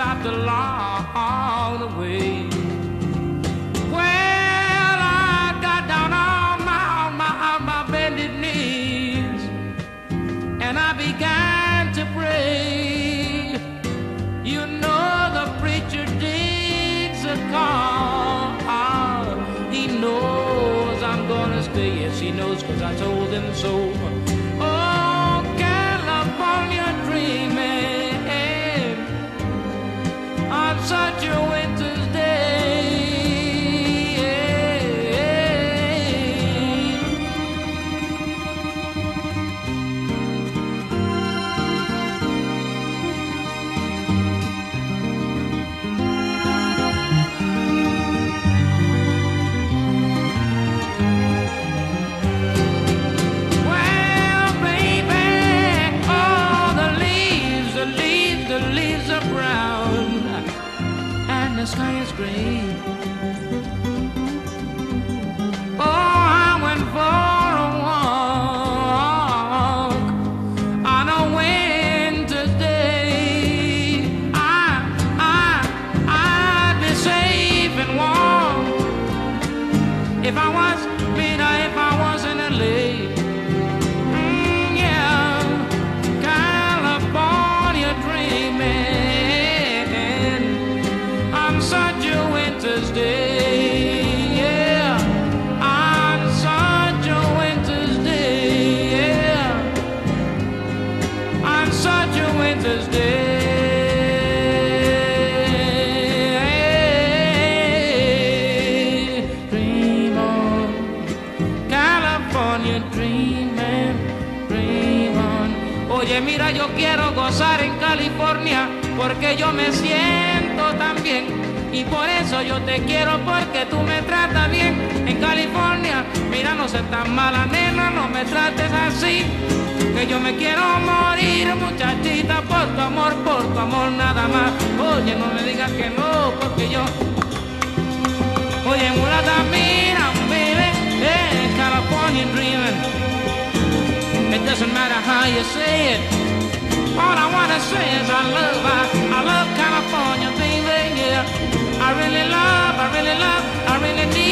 stopped along the way. Well, I got down on my, on my, on my bended knees and I began to pray. You know the preacher digs a call. He knows I'm gonna stay. Yes, he knows cause I told him so. If I was, Oye, mira, yo quiero gozar en California porque yo me siento tan bien. Y por eso yo te quiero porque tú me tratas bien en California. Mira, no seas tan mala nena, no me trates así. Que yo me quiero morir, muchachita, por tu amor, por tu amor nada más. Oye, no me digas que no, porque yo how you say it. All I wanna say is I love, I, I love California, baby, yeah. I really love, I really love, I really need